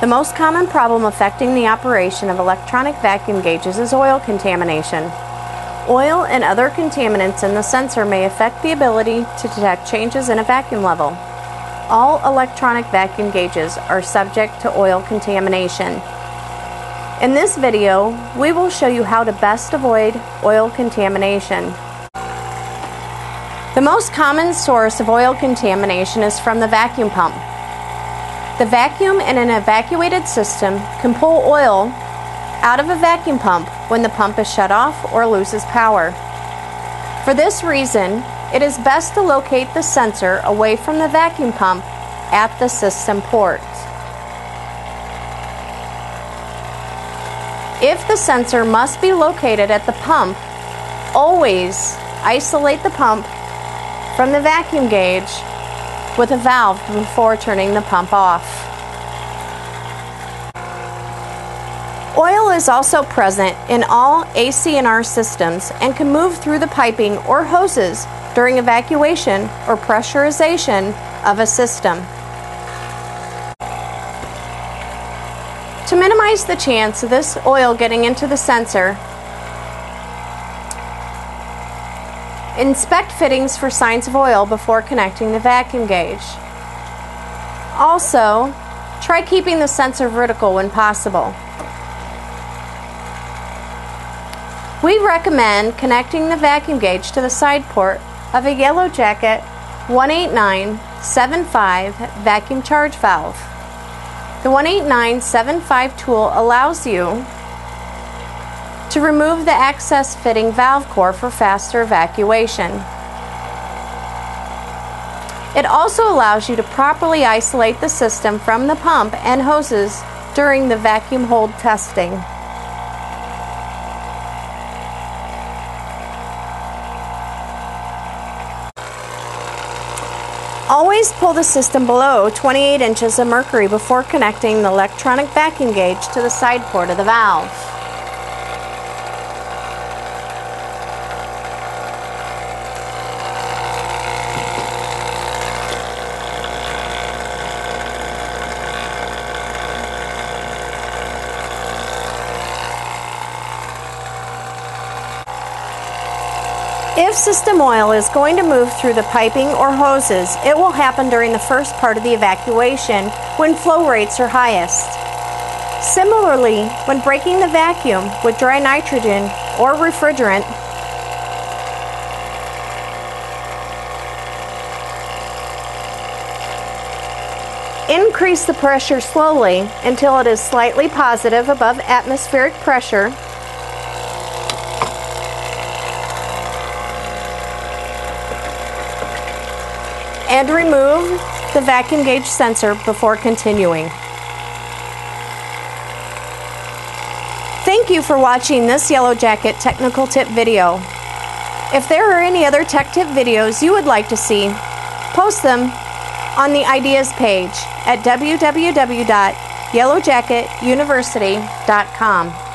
The most common problem affecting the operation of electronic vacuum gauges is oil contamination. Oil and other contaminants in the sensor may affect the ability to detect changes in a vacuum level. All electronic vacuum gauges are subject to oil contamination. In this video, we will show you how to best avoid oil contamination. The most common source of oil contamination is from the vacuum pump. The vacuum in an evacuated system can pull oil out of a vacuum pump when the pump is shut off or loses power. For this reason, it is best to locate the sensor away from the vacuum pump at the system port. If the sensor must be located at the pump, always isolate the pump from the vacuum gauge with a valve before turning the pump off. Oil is also present in all AC&R systems and can move through the piping or hoses during evacuation or pressurization of a system. To minimize the chance of this oil getting into the sensor, Inspect fittings for signs of oil before connecting the vacuum gauge. Also, try keeping the sensor vertical when possible. We recommend connecting the vacuum gauge to the side port of a Yellow Jacket 18975 vacuum charge valve. The 18975 tool allows you to remove the access fitting valve core for faster evacuation. It also allows you to properly isolate the system from the pump and hoses during the vacuum hold testing. Always pull the system below 28 inches of mercury before connecting the electronic vacuum gauge to the side port of the valve. If system oil is going to move through the piping or hoses, it will happen during the first part of the evacuation when flow rates are highest. Similarly, when breaking the vacuum with dry nitrogen or refrigerant, increase the pressure slowly until it is slightly positive above atmospheric pressure and remove the vacuum gauge sensor before continuing. Thank you for watching this Yellow Jacket technical tip video. If there are any other tech tip videos you would like to see, post them on the ideas page at www.yellowjacketuniversity.com.